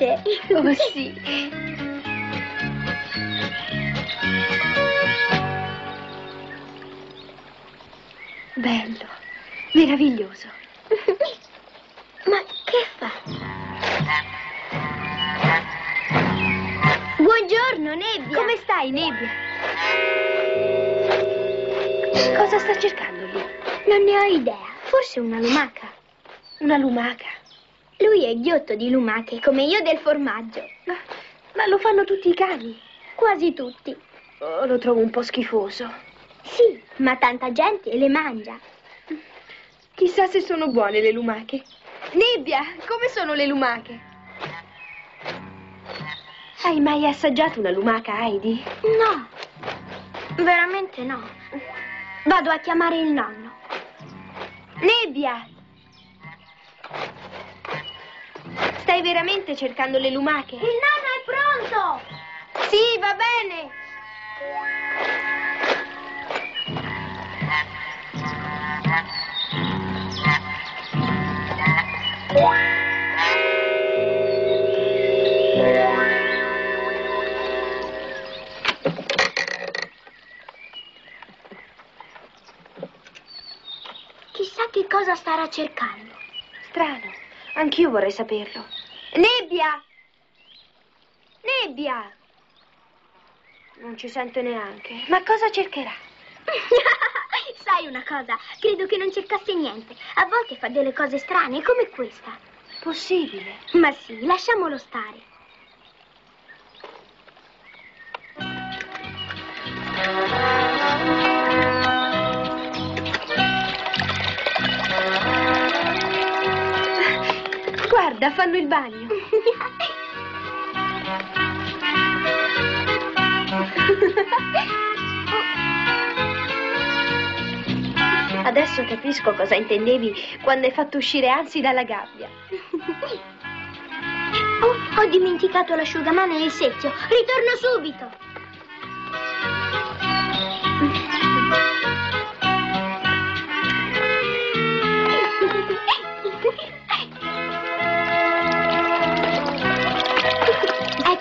Ti piace? Oh sì. Bello, È ghiotto di lumache, come io del formaggio. Ma, ma lo fanno tutti i cani. Quasi tutti. Oh, lo trovo un po' schifoso. Sì, ma tanta gente le mangia. Chissà se sono buone le lumache. Nebbia, come sono le lumache? Hai mai assaggiato una lumaca, Heidi? No, veramente no. Vado a chiamare il nonno. Nebbia! Stai veramente cercando le lumache? Il nonno è pronto! Sì, va bene. Chissà che cosa starà cercando. Strano, anch'io vorrei saperlo. Nebbia! Nebbia! Non ci sente neanche. Ma cosa cercherà? Sai una cosa? Credo che non cercasse niente. A volte fa delle cose strane, come questa. Possibile. Ma sì, lasciamolo stare. Guarda, fanno il bagno. Adesso capisco cosa intendevi quando hai fatto uscire Ansi dalla gabbia. Oh, ho dimenticato l'asciugamano e il secchio. Ritorno subito.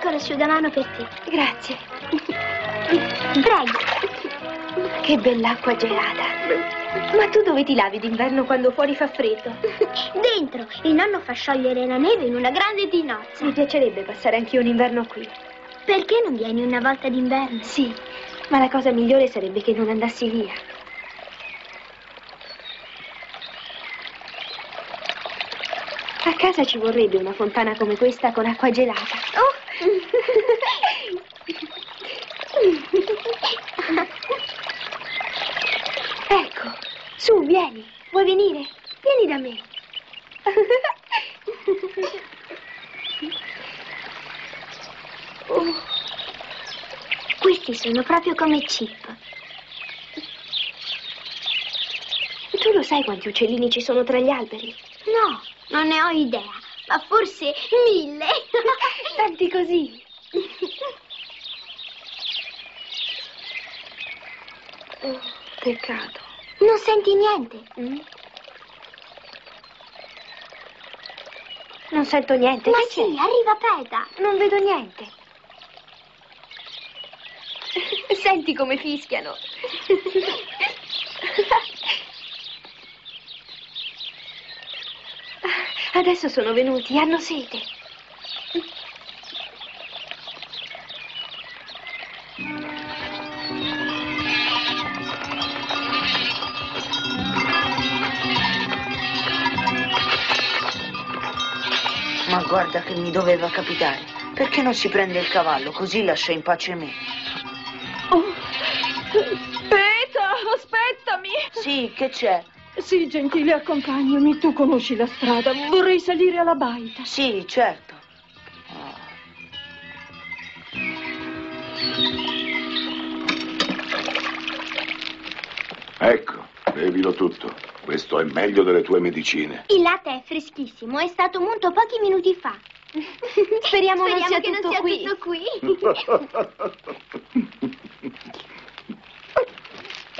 Ecco l'asciugamano per te. Grazie. Prego. Che bell'acqua gelata. Ma tu dove ti lavi d'inverno quando fuori fa freddo? Dentro, il nonno fa sciogliere la neve in una grande tinozza. Mi piacerebbe passare anch'io un inverno qui. Perché non vieni una volta d'inverno? Sì, ma la cosa migliore sarebbe che non andassi via. A casa ci vorrebbe una fontana come questa con acqua gelata. Ecco, su, vieni. Vuoi venire? Vieni da me. Oh. Questi sono proprio come Chip. Tu lo sai quanti uccellini ci sono tra gli alberi? No, non ne ho idea, ma forse mille. Tanti così. Oh, peccato. Non senti niente? Mm? Non sento niente. Ma che sì, arriva Peta. Non vedo niente. Senti come fischiano. Adesso sono venuti, hanno sete. Guarda che mi doveva capitare. Perché non si prende il cavallo? Così lascia in pace me. Oh. Peta, aspettami. Sì, che c'è? Sì, gentile, accompagnami. Tu conosci la strada. Vorrei salire alla baita. Sì, certo. Ecco, bevilo tutto. Questo è meglio delle tue medicine. Il latte è freschissimo, è stato munto pochi minuti fa. Speriamo, non Speriamo sia che tutto non sia qui. tutto qui.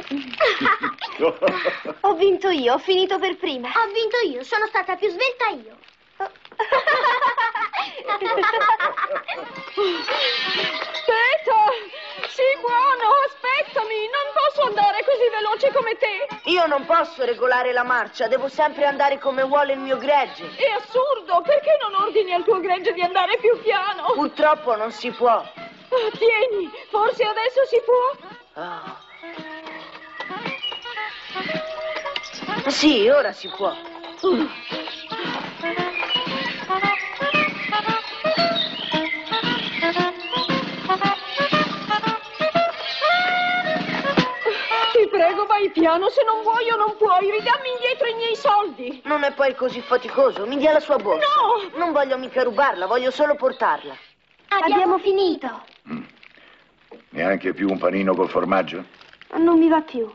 Ho vinto io, ho finito per prima. Ho vinto io, sono stata più svelta io. Aspetta! Sii buono, aspettami! Non posso andare così veloce come te! Io non posso regolare la marcia, devo sempre andare come vuole il mio gregge. È assurdo! Perché non ordini al tuo gregge di andare più piano? Purtroppo non si può. Ah, Tieni, forse adesso si può? Ah. Sì, ora si può. Ti vai piano, se non vuoi o non puoi, ridammi indietro i miei soldi! Non è poi così faticoso, mi dia la sua borsa. No! Non voglio mica rubarla, voglio solo portarla. Abbiamo finito. Neanche più un panino col formaggio? Non mi va più.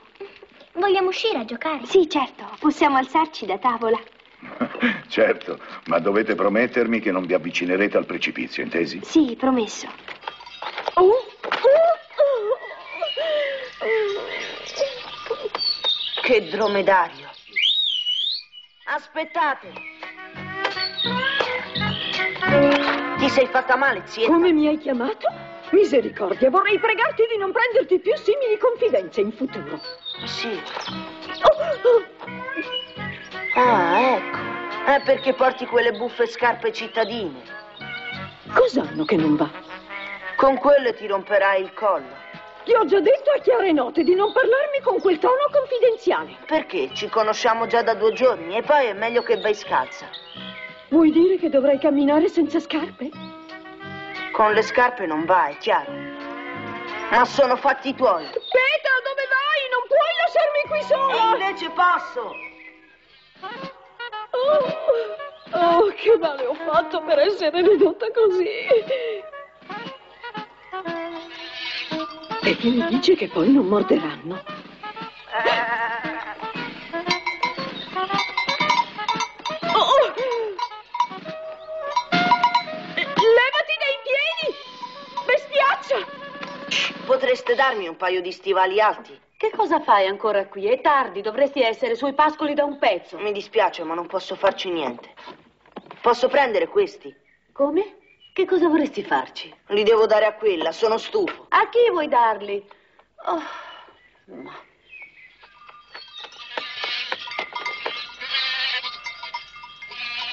Vogliamo uscire a giocare? Sì, certo, possiamo alzarci da tavola. certo, ma dovete promettermi che non vi avvicinerete al precipizio, intesi? Sì, promesso. Oh, Che dromedario. Aspettate. Ti sei fatta male, zietta? Come mi hai chiamato? Misericordia, vorrei pregarti di non prenderti più simili confidenze in futuro. Sì. Oh, oh. Ah, ecco. È perché porti quelle buffe scarpe cittadine. Cos'hanno che non va? Con quelle ti romperai il collo. Ti ho già detto a chiare note di non parlarmi con quel tono confidenziale. Perché? Ci conosciamo già da due giorni e poi è meglio che vai scalza. Vuoi dire che dovrei camminare senza scarpe? Con le scarpe non va, è chiaro. Ma sono fatti tuoi. Peter, dove vai? Non puoi lasciarmi qui E sola! invece posso. Oh, oh, che male ho fatto per essere ridotta così. E chi mi dice che poi non morderanno? Oh! Levati dai piedi! Bestiaccia! Potreste darmi un paio di stivali alti? Che cosa fai ancora qui? È tardi, dovresti essere sui pascoli da un pezzo. Mi dispiace, ma non posso farci niente. Posso prendere questi? Come? Che cosa vorresti farci? Li devo dare a quella, sono stufo. A chi vuoi darli? Oh,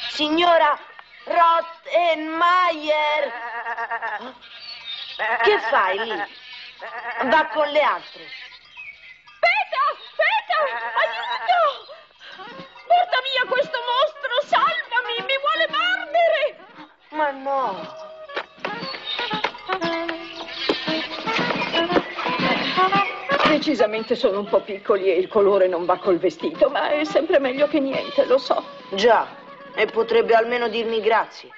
Signora Rottenmeier! Che fai lì? Va con le altre. Peta! Peta! Aiuto! Ma no. Decisamente sono un po' piccoli e il colore non va col vestito, ma è sempre meglio che niente, lo so. Già, e potrebbe almeno dirmi grazie.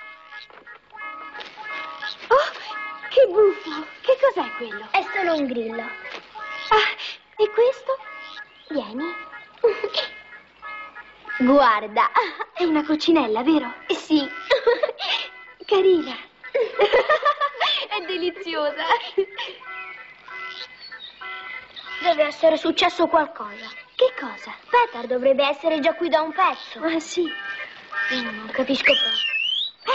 Oh, che buffo! Che cos'è quello? È solo un grillo. Ah, e questo? Vieni. Guarda. È una coccinella, vero? Sì. Carina. È deliziosa. Deve essere successo qualcosa. Che cosa? Peter dovrebbe essere già qui da un pezzo. Ah, sì. Io non capisco proprio.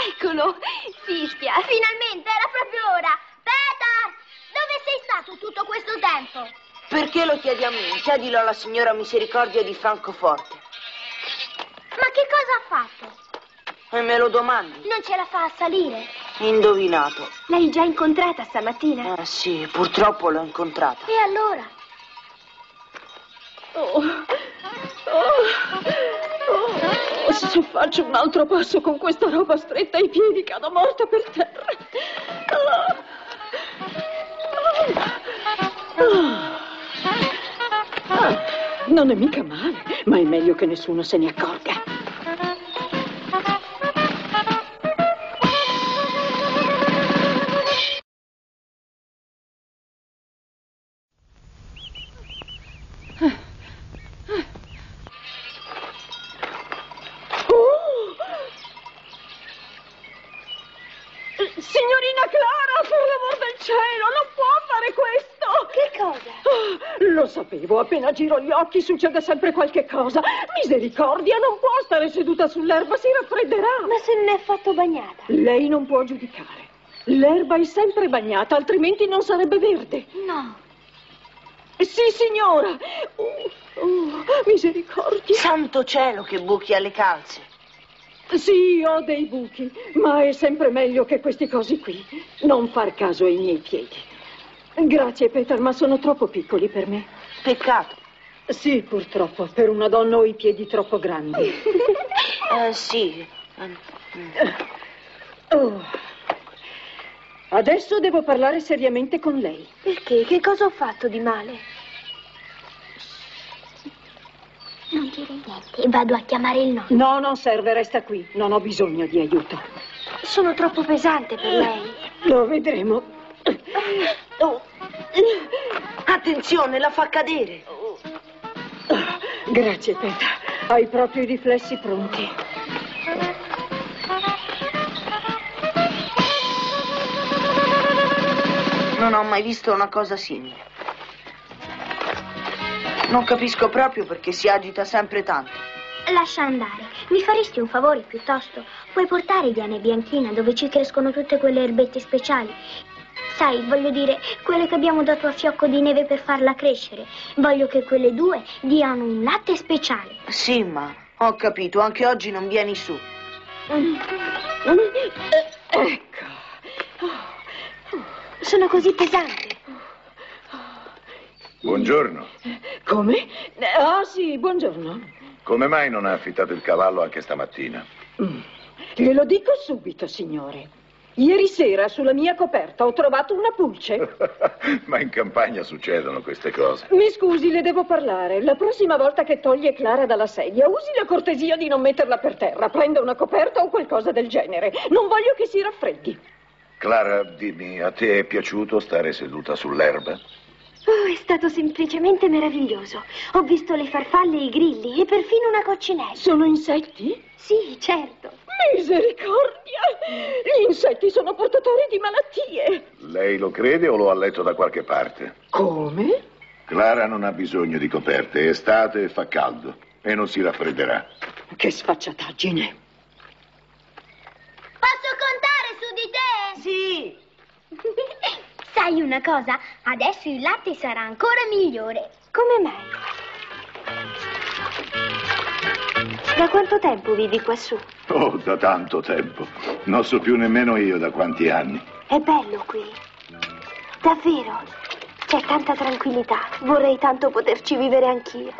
Eccolo, fischia. Finalmente, era proprio ora. Peter, dove sei stato tutto questo tempo? Perché lo chiedi a me? Chiedilo alla signora Misericordia di Francoforte. Ma che cosa ha fatto? E me lo domandi? Non ce la fa a salire. Indovinato. L'hai già incontrata stamattina? Eh sì, purtroppo l'ho incontrata. E allora? Oh, oh, oh, se faccio un altro passo con questa roba stretta ai piedi, cado morta per terra. Ah, non è mica male, ma è meglio che nessuno se ne accorga. Sapevo, appena giro gli occhi succede sempre qualche cosa. Misericordia, non può stare seduta sull'erba, si raffredderà. Ma se non è affatto bagnata? Lei non può giudicare. L'erba è sempre bagnata, altrimenti non sarebbe verde. No. Sì, signora. Oh, oh, misericordia. Santo cielo che buchi alle calze. Sì, ho dei buchi, ma è sempre meglio che questi cosi qui. Non far caso ai miei piedi. Grazie, Peter, ma sono troppo piccoli per me. Peccato. Sì, purtroppo, per una donna ho i piedi troppo grandi. Eh, sì. Oh. Adesso devo parlare seriamente con lei. Perché? Che cosa ho fatto di male? Non dire niente, vado a chiamare il nonno. No, non serve, resta qui. Non ho bisogno di aiuto. Sono troppo pesante per lei. Lo vedremo. Oh. Attenzione, la fa cadere. Grazie, Peter. Hai proprio i riflessi pronti. Non ho mai visto una cosa simile. Non capisco proprio perché si agita sempre tanto. Lascia andare. Mi faresti un favore piuttosto? Puoi portare Diana e Bianchina dove ci crescono tutte quelle erbette speciali. Sai, voglio dire, quelle che abbiamo dato a fiocco di neve per farla crescere. Voglio che quelle due diano un latte speciale. Sì, ma ho capito, anche oggi non vieni su. Ecco. Sono così pesanti. Buongiorno. Come? Ah, sì, buongiorno. Come mai non ha affittato il cavallo anche stamattina? Mm. Glielo dico subito, signore. Ieri sera sulla mia coperta ho trovato una pulce. Ma in campagna succedono queste cose. Mi scusi, le devo parlare. La prossima volta che toglie Clara dalla sedia, usi la cortesia di non metterla per terra. Prenda una coperta o qualcosa del genere. Non voglio che si raffreddi. Clara, dimmi, a te è piaciuto stare seduta sull'erba? Oh, è stato semplicemente meraviglioso. Ho visto le farfalle e i grilli e perfino una coccinella. Sono insetti? Sì, certo. Misericordia! Gli insetti sono portatori di malattie. Lei lo crede o lo ha letto da qualche parte? Come? Clara non ha bisogno di coperte, è estate e fa caldo e non si raffredderà. Che sfacciataggine. Posso contare su di te? Sì. Sai una cosa? Adesso il latte sarà ancora migliore. Come mai? Da quanto tempo vivi qua su? Oh, da tanto tempo. Non so più nemmeno io da quanti anni. È bello qui. Davvero. C'è tanta tranquillità. Vorrei tanto poterci vivere anch'io.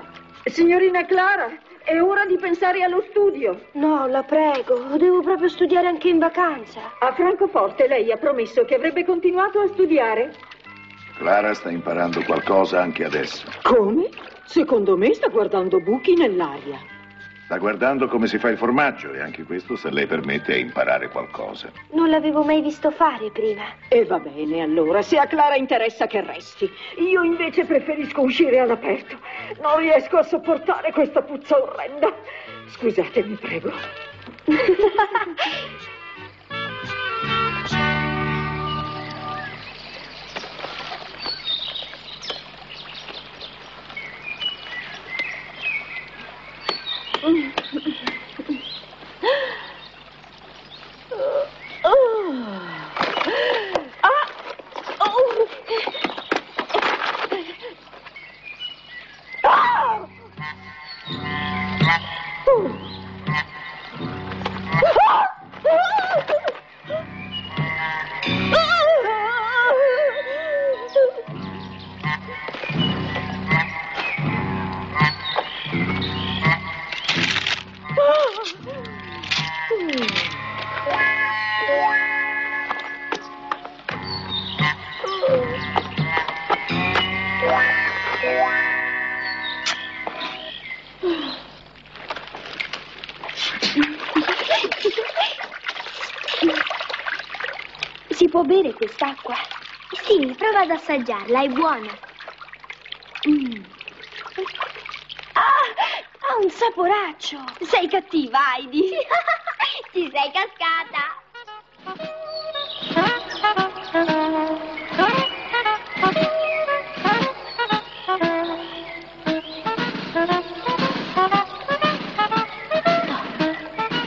Signorina Clara, è ora di pensare allo studio. No, la prego. Devo proprio studiare anche in vacanza. A Francoforte lei ha promesso che avrebbe continuato a studiare. Clara sta imparando qualcosa anche adesso. Come? Secondo me sta guardando buchi nell'aria. Sta guardando come si fa il formaggio e anche questo, se lei permette, è imparare qualcosa. Non l'avevo mai visto fare prima. E va bene allora, se a Clara interessa che resti. Io invece preferisco uscire all'aperto. Non riesco a sopportare questa puzza orrenda. Scusatemi, prego. Può bere quest'acqua? Sì, prova ad assaggiarla, è buona. Mm. Ah, ha un saporaccio. Sei cattiva, Heidi. Ti sei cascata.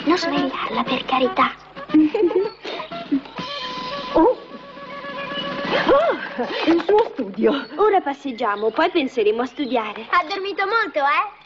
Non svegliarla, per carità. Studio. Ora passeggiamo, poi penseremo a studiare. Ha dormito molto, eh?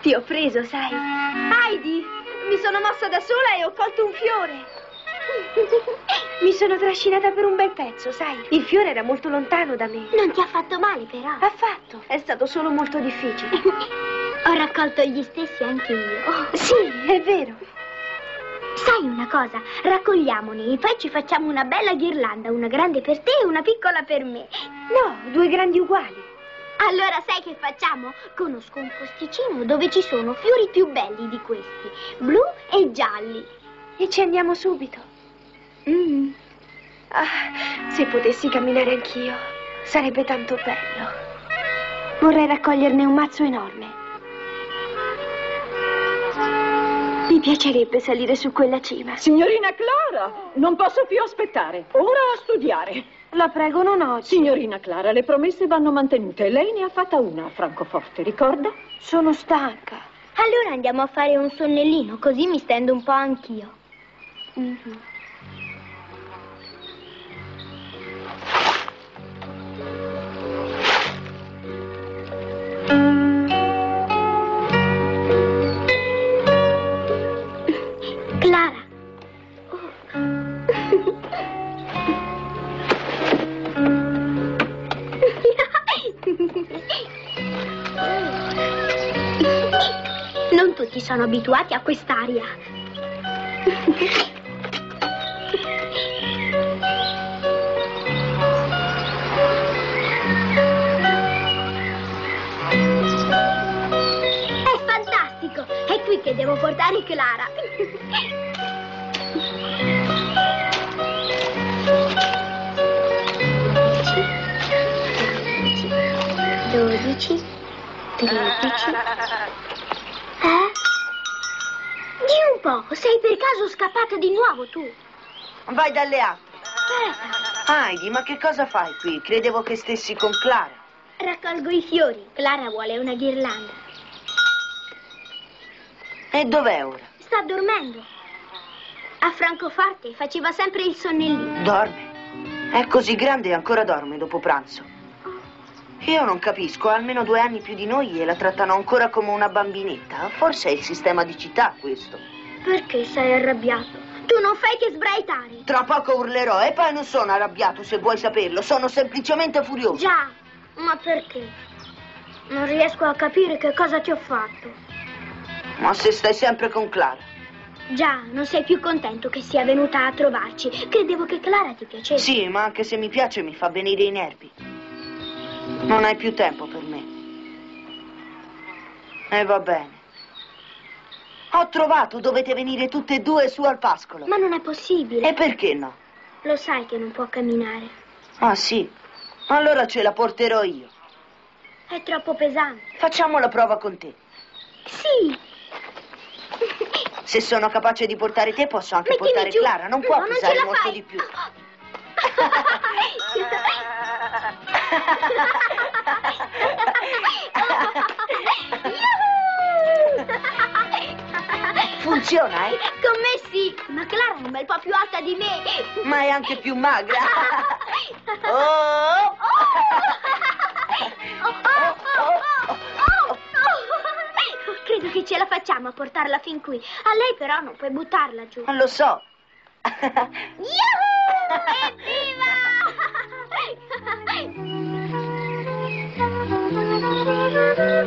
Ti ho preso, sai. Heidi, mi sono mossa da sola e ho colto un fiore. Mi sono trascinata per un bel pezzo, sai. Il fiore era molto lontano da me. Non ti ha fatto male, però. Affatto, è stato solo molto difficile. Ho raccolto gli stessi anche io. Sì, è vero. Sai una cosa? Raccogliamoli e poi ci facciamo una bella ghirlanda, una grande per te e una piccola per me. No, due grandi uguali. Allora sai che facciamo? Conosco un posticino dove ci sono fiori più belli di questi, blu e gialli. E ci andiamo subito. Mm. Ah, se potessi camminare anch'io, sarebbe tanto bello. Vorrei raccoglierne un mazzo enorme. Mi piacerebbe salire su quella cima. Signorina Clara, non posso più aspettare. Ora a studiare. La prego, non oggi. Signorina Clara, le promesse vanno mantenute. Lei ne ha fatta una a Francoforte, ricorda? Sono stanca. Allora andiamo a fare un sonnellino, così mi stendo un po' anch'io. Mhm. Clara. Sono abituati a quest'aria. È fantastico! È qui che devo portare Clara. Dodici, tredici. Eh? Di un po', sei per caso scappata di nuovo tu? Vai dalle altre. Aspetta, Heidi, ma che cosa fai qui? Credevo che stessi con Clara. raccolgo i fiori. Clara vuole una ghirlanda. E dov'è ora? Sta dormendo. A Francoforte faceva sempre il sonnellino. Dorme. È così grande e ancora dorme dopo pranzo. Io non capisco, ha almeno due anni più di noi e la trattano ancora come una bambinetta. Forse è il sistema di città questo. Perché sei arrabbiato? Tu non fai che sbraitare. Tra poco urlerò e poi non sono arrabbiato se vuoi saperlo, sono semplicemente furioso. Già, ma perché? Non riesco a capire che cosa ti ho fatto. Ma se stai sempre con Clara. Già, non sei più contento che sia venuta a trovarci. Credevo che Clara ti piacesse. Sì, ma anche se mi piace mi fa venire i nervi. Non hai più tempo per me. E va bene. Ho trovato, dovete venire tutte e due su al pascolo. Ma non è possibile. E perché no? Lo sai che non può camminare. Ah sì? Allora ce la porterò io. È troppo pesante. Facciamo la prova con te. Sì. Se sono capace di portare te posso anche Mettimi portare giù. Clara, non può No, pesare la molto fai. di più. Funziona, eh? Con me sì, ma Clara è un bel po' più alta di me. Ma è anche più magra. Oh! Credo che ce la facciamo a portarla fin qui. A lei però non puoi buttarla giù. Non lo so. Yuhu! Heidi,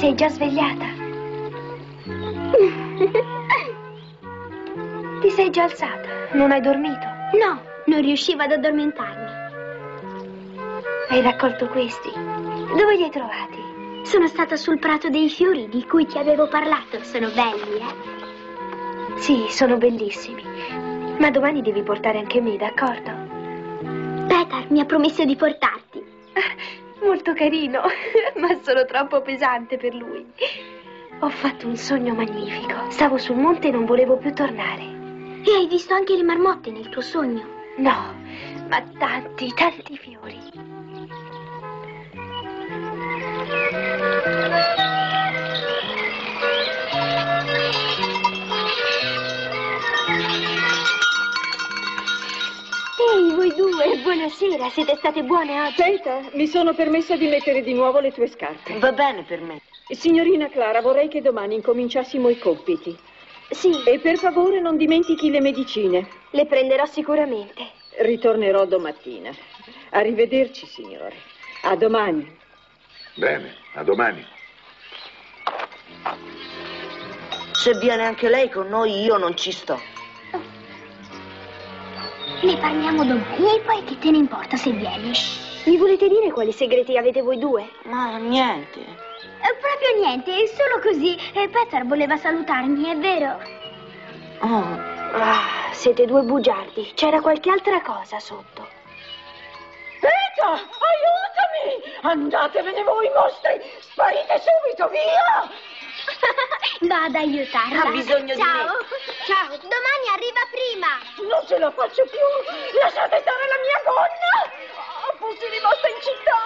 sei già svegliata? Ti sei già alzata? Non hai dormito? No, non riuscivo ad addormentarmi. Hai raccolto questi? Dove li hai trovati? Sono stata sul prato dei fiori di cui ti avevo parlato. Sono belli, eh? Sì, sono bellissimi. Ma domani devi portare anche me, d'accordo? Peter mi ha promesso di portarti. Molto carino, ma sono troppo pesante per lui. Ho fatto un sogno magnifico. Stavo sul monte e non volevo più tornare. E hai visto anche le marmotte nel tuo sogno? No, ma tanti, tanti fiori. Due, buonasera. Siete state buone oggi? Aspetta, mi sono permessa di mettere di nuovo le tue scarpe. Va bene per me. Signorina Clara, vorrei che domani incominciassimo i compiti. Sì, E per favore non dimentichi le medicine. le prenderò sicuramente. Ritornerò domattina. Arrivederci, signore. A domani. Bene, a domani. Se viene anche lei con noi, io non ci sto. Ne parliamo domani e poi che te ne importa se vieni? Mi volete dire quali segreti avete voi due? Ma niente. Eh, proprio niente, solo così. E Peter voleva salutarmi, è vero? Oh, Ah, siete due bugiardi. C'era qualche altra cosa sotto. Peta, aiutami! Andatevene voi, mostri! Sparite subito, via! Vado ad aiutarla. Ha bisogno di Ciao. me. Ciao. Domani arriva prima. Non ce la faccio più! Lasciate stare la mia gonna! Oh, fossi rimasta in città!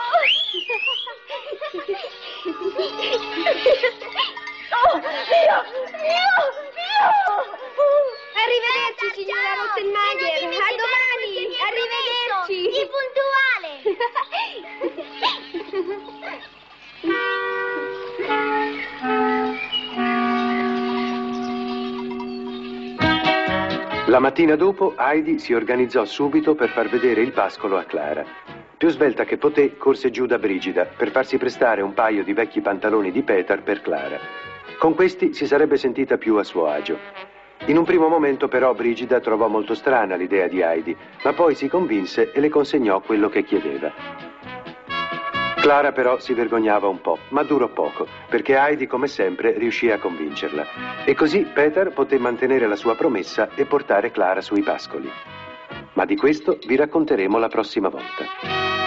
Oh, via! Via! La mattina dopo Heidi si organizzò subito per far vedere il pascolo a Clara. Più svelta che poté, corse giù da Brigida per farsi prestare un paio di vecchi pantaloni di Peter per Clara. Con questi si sarebbe sentita più a suo agio. In un primo momento però Brigida trovò molto strana l'idea di Heidi, ma poi si convinse e le consegnò quello che chiedeva. Clara però si vergognava un po', ma durò poco, perché Heidi come sempre riuscì a convincerla. E così Peter poté mantenere la sua promessa e portare Clara sui pascoli. Ma di questo vi racconteremo la prossima volta.